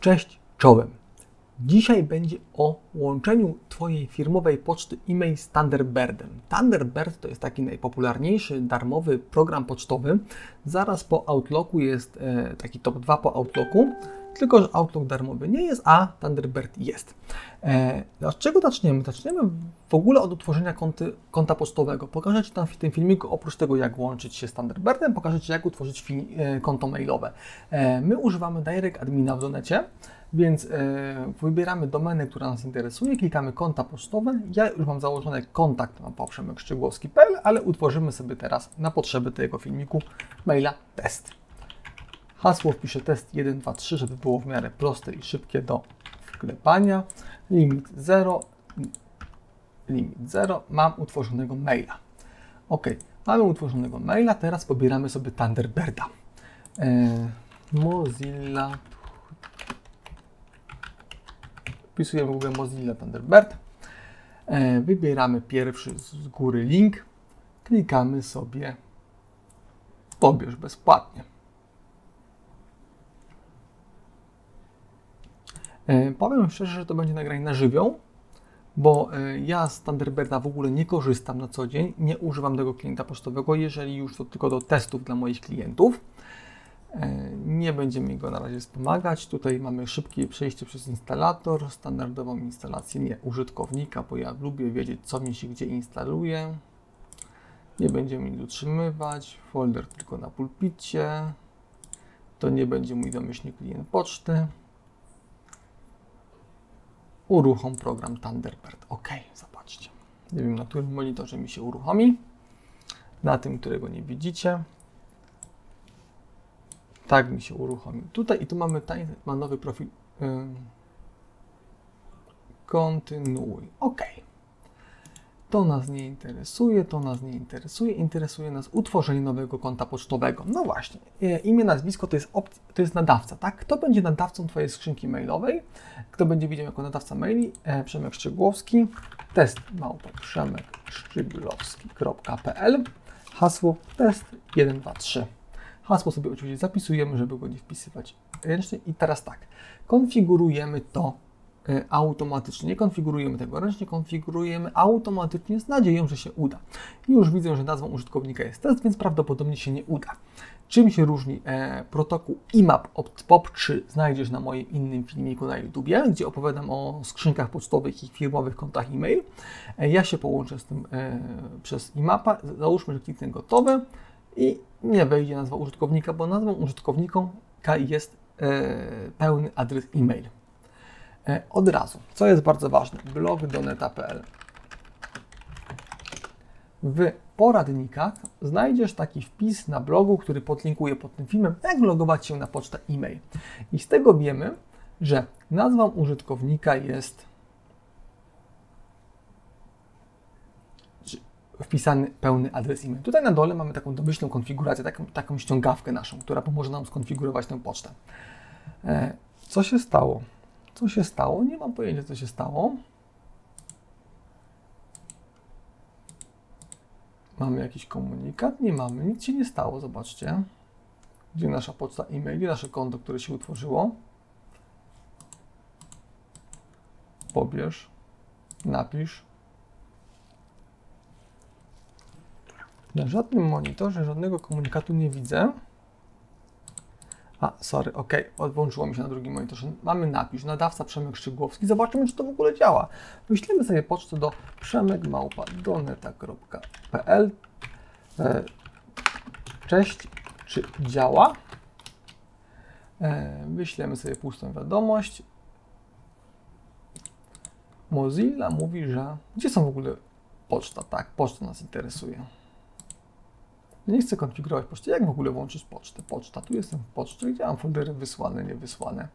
Cześć czołem. Dzisiaj będzie o łączeniu Twojej firmowej poczty e-mail z Thunderbirdem. Thunderbird to jest taki najpopularniejszy darmowy program pocztowy. Zaraz po Outlooku jest e, taki top 2 po Outlooku, tylko że Outlook darmowy nie jest, a Thunderbird jest. E, od czego zaczniemy? Zaczniemy w ogóle od utworzenia konty, konta pocztowego. Pokażę Ci tam w tym filmiku, oprócz tego jak łączyć się z Thunderbirdem, pokażę Ci jak utworzyć fi, e, konto mailowe. E, my używamy Direct Admina w Donecie, więc e, wybieramy domenę, która nas interesuje, klikamy konta pocztowe. Ja już mam założone kontakt na poprzemykszczygłowski.pl, ale utworzymy sobie teraz na potrzeby tego filmiku maila test. Hasło wpiszę test 123, żeby było w miarę proste i szybkie do wklepania. Limit 0, limit 0, mam utworzonego maila. Ok, mamy utworzonego maila, teraz pobieramy sobie Thunderbirda. E, Mozilla wpisujemy Google Mozilla Thunderbird, e, wybieramy pierwszy z góry link, klikamy sobie pobierz bezpłatnie. Powiem szczerze, że to będzie nagranie na żywioł, bo e, ja z Thunderbirda w ogóle nie korzystam na co dzień, nie używam tego klienta pocztowego, jeżeli już to tylko do testów dla moich klientów. E, nie będziemy go na razie wspomagać. Tutaj mamy szybkie przejście przez instalator, standardową instalację nie użytkownika, bo ja lubię wiedzieć, co mi się gdzie instaluje. Nie będziemy nic utrzymywać. Folder tylko na pulpicie. To nie będzie mój domyślny klient poczty. Uruchom program Thunderbird. OK, zobaczcie. Nie wiem, na którym monitorze mi się uruchomi. Na tym, którego nie widzicie. Tak mi się uruchomił. Tutaj i tu mamy ma nowy profil. Yy, kontynuuj. OK. To nas nie interesuje, to nas nie interesuje. Interesuje nas utworzenie nowego konta pocztowego. No właśnie, e, imię, nazwisko to jest, to jest nadawca, tak? Kto będzie nadawcą Twojej skrzynki mailowej? Kto będzie widział jako nadawca maili? E, Przemek Szczygłowski. Test małpa przemekszczyglowski.pl Hasło test 123. Hasło sobie oczywiście zapisujemy, żeby go nie wpisywać ręcznie. I teraz tak, konfigurujemy to automatycznie. Nie konfigurujemy tego ręcznie, konfigurujemy automatycznie z nadzieją, że się uda. Już widzę, że nazwą użytkownika jest test, więc prawdopodobnie się nie uda. Czym się różni e, protokół IMAP od POP3 znajdziesz na moim innym filmiku na YouTubie, gdzie opowiadam o skrzynkach pocztowych i firmowych kontach e-mail. E, ja się połączę z tym e, przez IMAPa. Załóżmy, że kliknę gotowe i nie wejdzie nazwa użytkownika, bo nazwą użytkownika jest e, pełny adres e-mail. E, od razu, co jest bardzo ważne, blog doneta.pl. W poradnikach znajdziesz taki wpis na blogu, który podlinkuje pod tym filmem, jak logować się na pocztę e-mail. I z tego wiemy, że nazwą użytkownika jest wpisany pełny adres e-mail. Tutaj na dole mamy taką domyślną konfigurację, taką, taką ściągawkę naszą, która pomoże nam skonfigurować tę pocztę. E, co się stało? Co się stało? Nie mam pojęcia, co się stało. Mamy jakiś komunikat? Nie mamy, nic się nie stało, zobaczcie. Gdzie nasza poczta e-mail, nasze konto, które się utworzyło. Pobierz, napisz, Na żadnym monitorze żadnego komunikatu nie widzę. A, sorry, ok, odłączyło mi się na drugim monitorze. Mamy napisz, nadawca Przemek Szczygłowski. Zobaczymy, czy to w ogóle działa. Wyślemy sobie pocztę do przemekmałpa.doneta.pl e, Cześć, czy działa? E, wyślemy sobie pustą wiadomość. Mozilla mówi, że... Gdzie są w ogóle poczta? Tak, poczta nas interesuje. Nie chcę konfigurować poczty. Jak w ogóle włączyć pocztę? Poczta. Tu jestem w poczcie, gdzie mam foldery wysłane, niewysłane.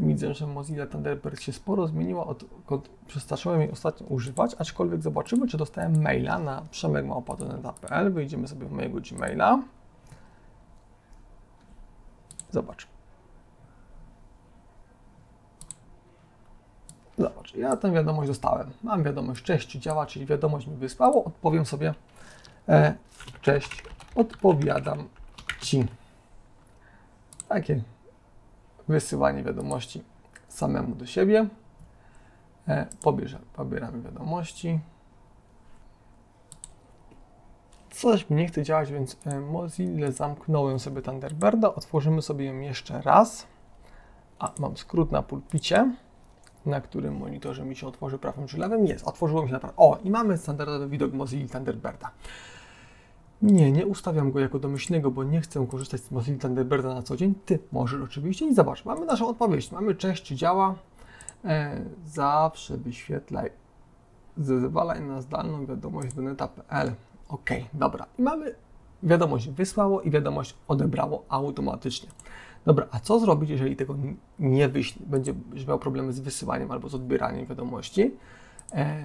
Widzę, że Mozilla Thunderbird się sporo zmieniła, od, od przestaczyłem jej ostatnio używać, aczkolwiek zobaczymy, czy dostałem maila na przemegmałpa.pl. Wyjdziemy sobie w mojego Gmaila. Zobacz. Zobacz, ja tę wiadomość dostałem. Mam wiadomość, cześć, działa, czyli wiadomość mi wysłało. Odpowiem sobie E, cześć, odpowiadam Ci. Takie wysyłanie wiadomości samemu do siebie. E, pobierze, pobieramy wiadomości. Coś mi nie chce działać, więc e, Mozilla zamknąłem sobie Thunderbirda. Otworzymy sobie ją jeszcze raz. A, mam skrót na pulpicie, na którym monitorze mi się otworzy prawym czy lewym. Jest, otworzyło mi się naprawdę. O, i mamy standardowy widok Mozilla Thunderbirda. Nie, nie ustawiam go jako domyślnego, bo nie chcę korzystać z Mozilla Thunderbirda na co dzień. Ty możesz oczywiście i zobacz, mamy naszą odpowiedź. Mamy cześć, czy działa. E, zawsze wyświetlaj, zezwalaj na zdalną wiadomość do neta.pl. Ok, dobra. I mamy wiadomość wysłało i wiadomość odebrało automatycznie. Dobra, a co zrobić, jeżeli tego nie wyśle? Będzie miał problemy z wysyłaniem albo z odbieraniem wiadomości. E,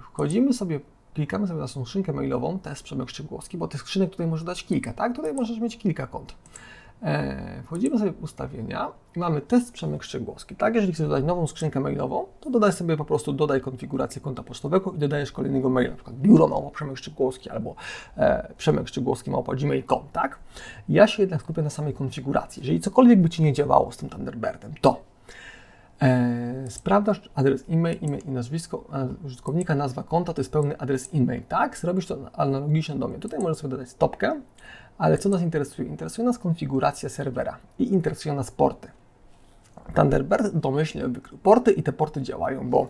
wchodzimy sobie klikamy sobie na tą skrzynkę mailową, test Przemek Szczegłowski, bo tych skrzynek tutaj może dać kilka, tak? Tutaj możesz mieć kilka kont. E, wchodzimy sobie w ustawienia i mamy test Przemek Szczegłowski, tak? Jeżeli chcesz dodać nową skrzynkę mailową, to dodaj sobie po prostu, dodaj konfigurację konta pocztowego i dodajesz kolejnego maila, na przykład biuro małpa Przemek Szczegłowski albo e, Przemek Szczegłowski małpa gmail.com, tak? Ja się jednak skupię na samej konfiguracji. Jeżeli cokolwiek by Ci nie działało z tym Thunderbirdem, to E, sprawdzasz adres e-mail, e-mail i nazwisko użytkownika, nazwa konta to jest pełny adres e-mail, tak? Zrobisz to analogicznie do mnie. Tutaj możesz sobie dodać stopkę, ale co nas interesuje? Interesuje nas konfiguracja serwera i interesuje nas porty. Thunderbird domyślnie wykrył porty i te porty działają, bo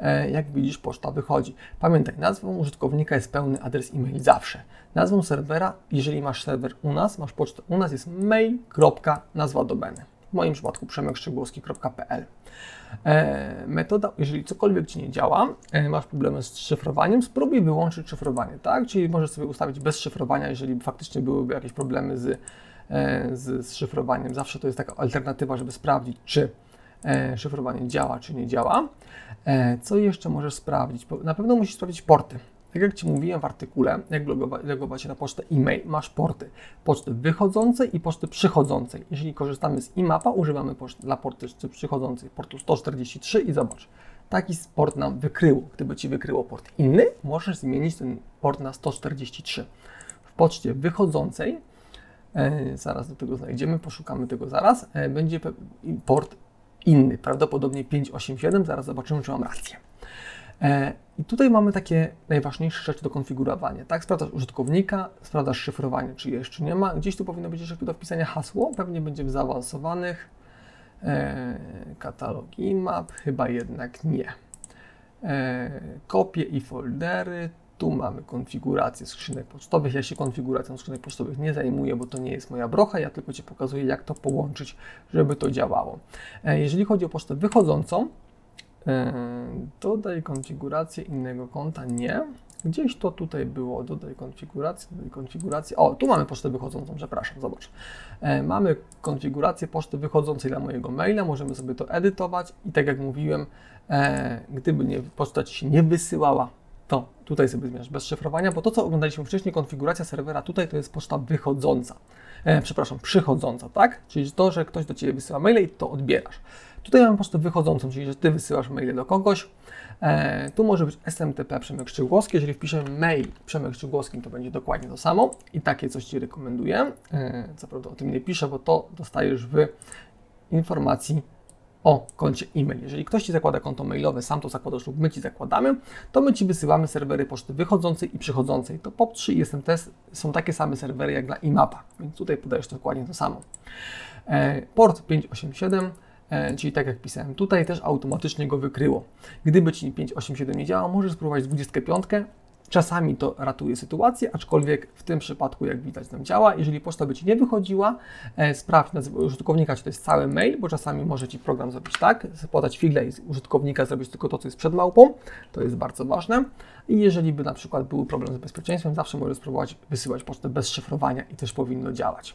e, jak widzisz, poczta wychodzi. Pamiętaj, nazwą użytkownika jest pełny adres e-mail zawsze. Nazwą serwera, jeżeli masz serwer u nas, masz pocztę u nas, jest mail.nazwa domeny. W moim przypadku przemekszczegłowski.pl. E, metoda, jeżeli cokolwiek Ci nie działa, e, masz problemy z szyfrowaniem, spróbuj wyłączyć szyfrowanie, tak? Czyli możesz sobie ustawić bez szyfrowania, jeżeli faktycznie byłyby jakieś problemy z, e, z, z szyfrowaniem. Zawsze to jest taka alternatywa, żeby sprawdzić, czy szyfrowanie działa, czy nie działa. Co jeszcze możesz sprawdzić? Na pewno musisz sprawdzić porty. Tak jak Ci mówiłem w artykule, jak logować się na pocztę e-mail, masz porty. Poczty wychodzącej i poczty przychodzącej. Jeżeli korzystamy z e-mapa, używamy poczty, dla porty przychodzącej portu 143 i zobacz, taki port nam wykryło. Gdyby Ci wykryło port inny, możesz zmienić ten port na 143. W poczcie wychodzącej, e, zaraz do tego znajdziemy, poszukamy tego zaraz, e, będzie port inny, prawdopodobnie 587, zaraz zobaczymy, czy mam rację. E, I tutaj mamy takie najważniejsze rzeczy do konfigurowania. Tak, sprawdzasz użytkownika, sprawdzasz szyfrowanie, czy jeszcze nie ma. Gdzieś tu powinno być jeszcze do wpisania hasło, pewnie będzie w zaawansowanych. E, katalog map, chyba jednak nie. E, kopie i foldery. Tu mamy konfigurację skrzynek pocztowych. Ja się konfiguracją skrzynek pocztowych nie zajmuję, bo to nie jest moja brocha. Ja tylko Ci pokazuję, jak to połączyć, żeby to działało. E, jeżeli chodzi o pocztę wychodzącą, dodaj konfigurację innego konta. Nie. Gdzieś to tutaj było. Dodaj konfigurację, dodaj konfigurację. O, tu mamy pocztę wychodzącą, przepraszam, zobacz. E, mamy konfigurację poczty wychodzącej dla mojego maila. Możemy sobie to edytować i tak jak mówiłem, e, gdyby nie, poczta Ci się nie wysyłała, to tutaj sobie zmieniasz bez szyfrowania, bo to, co oglądaliśmy wcześniej, konfiguracja serwera tutaj to jest poczta wychodząca. E, przepraszam, przychodząca, tak? Czyli to, że ktoś do Ciebie wysyła maile i to odbierasz. Tutaj mamy pocztę wychodzącą, czyli że Ty wysyłasz maile do kogoś. E, tu może być SMTP Przemek Szczygłowski. Jeżeli wpiszemy mail Przemek Szczygłowskim, to będzie dokładnie to samo i takie coś Ci rekomenduję. E, co prawda o tym nie piszę, bo to dostajesz w informacji o koncie e-mail. Jeżeli ktoś Ci zakłada konto mailowe, sam to zakładasz lub my Ci zakładamy, to my Ci wysyłamy serwery poczty wychodzącej i przychodzącej. To POP3 i SMTS są takie same serwery jak dla IMAPA, więc tutaj podajesz dokładnie to samo. E, port 587 E, czyli tak jak pisałem tutaj, też automatycznie go wykryło. Gdyby Ci 587 nie działał, możesz spróbować 25. Czasami to ratuje sytuację, aczkolwiek w tym przypadku, jak widać, nam działa. Jeżeli poczta by Ci nie wychodziła, e, sprawdź nazwę użytkownika, czy to jest cały mail, bo czasami może Ci program zrobić tak, podać figle i z użytkownika zrobić tylko to, co jest przed małpą. To jest bardzo ważne. I jeżeli by na przykład był problem z bezpieczeństwem, zawsze możesz spróbować wysyłać pocztę bez szyfrowania i też powinno działać.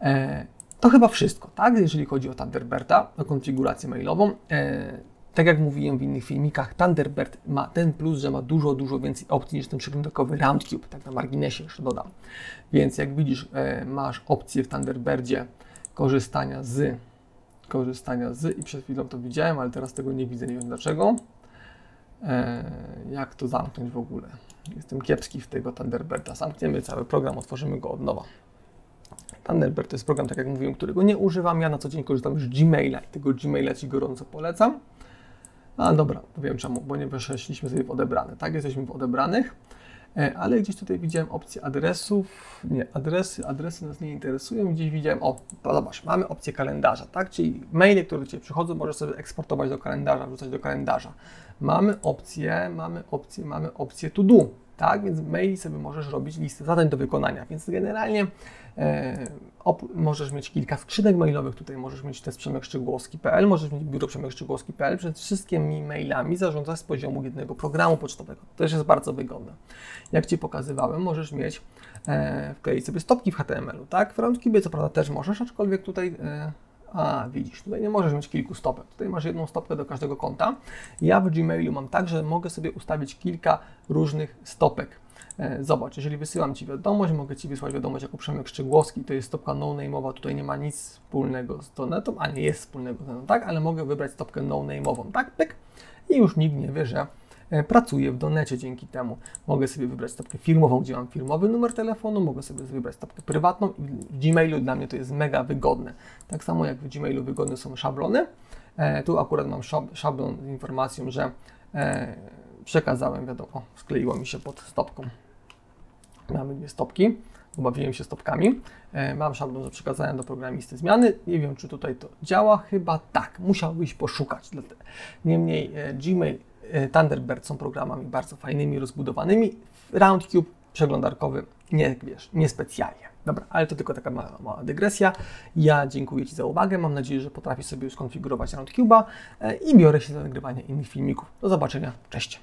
E, to chyba wszystko, tak? Jeżeli chodzi o Thunderbirda, o konfigurację mailową. E, tak jak mówiłem w innych filmikach, Thunderbird ma ten plus, że ma dużo, dużo więcej opcji niż ten przeglądarkowy RoundCube, tak na marginesie jeszcze dodam. Więc jak widzisz, e, masz opcję w Thunderbirdzie korzystania z, korzystania z i przed chwilą to widziałem, ale teraz tego nie widzę, nie wiem dlaczego. E, jak to zamknąć w ogóle? Jestem kiepski w tego Thunderbirda. Zamkniemy cały program, otworzymy go od nowa. Thunderbird to jest program, tak jak mówiłem, którego nie używam. Ja na co dzień korzystam już Gmaila i tego Gmaila Ci gorąco polecam. A dobra, wiem czemu, bo nie weszliśmy sobie w odebrane, tak? Jesteśmy w odebranych, e, ale gdzieś tutaj widziałem opcję adresów, nie, adresy, adresy nas nie interesują, gdzieś widziałem, o, zobacz, mamy opcję kalendarza, tak? Czyli maile, które do Ciebie przychodzą, możesz sobie eksportować do kalendarza, wrzucać do kalendarza. Mamy opcję, mamy opcję, mamy opcję to do, tak? Więc maili sobie możesz robić listę zadań do wykonania, więc generalnie e, możesz mieć kilka skrzynek mailowych, tutaj możesz mieć test przemykszczegłowski.pl, możesz mieć biuro przemykszczegłowski.pl, przed wszystkimi mailami zarządzać z poziomu jednego programu pocztowego. To też jest bardzo wygodne. Jak Ci pokazywałem, możesz mieć, e, wkleić sobie stopki w HTML-u, tak? W Roundcube co prawda też możesz, aczkolwiek tutaj e, a, widzisz, tutaj nie możesz mieć kilku stopek. Tutaj masz jedną stopkę do każdego konta. Ja w Gmailu mam tak, że mogę sobie ustawić kilka różnych stopek. E, zobacz, jeżeli wysyłam Ci wiadomość, mogę Ci wysłać wiadomość jako Przemek Szczegłowski, to jest stopka no-name'owa, tutaj nie ma nic wspólnego z donetą, a nie jest wspólnego z donetą, tak? Ale mogę wybrać stopkę no-name'ową, tak? Pyk. I już nikt nie wie, że pracuję w Donecie dzięki temu. Mogę sobie wybrać stopkę firmową, gdzie mam firmowy numer telefonu, mogę sobie wybrać stopkę prywatną w Gmailu dla mnie to jest mega wygodne. Tak samo jak w Gmailu wygodne są szablony. E, tu akurat mam szablon z informacją, że przekazałem, wiadomo, skleiło mi się pod stopką. Mamy dwie stopki, bawiłem się stopkami. E, mam szablon do przekazania do programisty zmiany. Nie wiem, czy tutaj to działa. Chyba tak. Musiałbyś poszukać. Niemniej e, Gmail, e, Thunderbird są programami bardzo fajnymi, rozbudowanymi. Roundcube przeglądarkowy nie, wiesz, niespecjalnie. Dobra, ale to tylko taka mała, mała, dygresja. Ja dziękuję Ci za uwagę. Mam nadzieję, że potrafisz sobie już skonfigurować Roundcube'a i biorę się za nagrywanie innych filmików. Do zobaczenia. Cześć.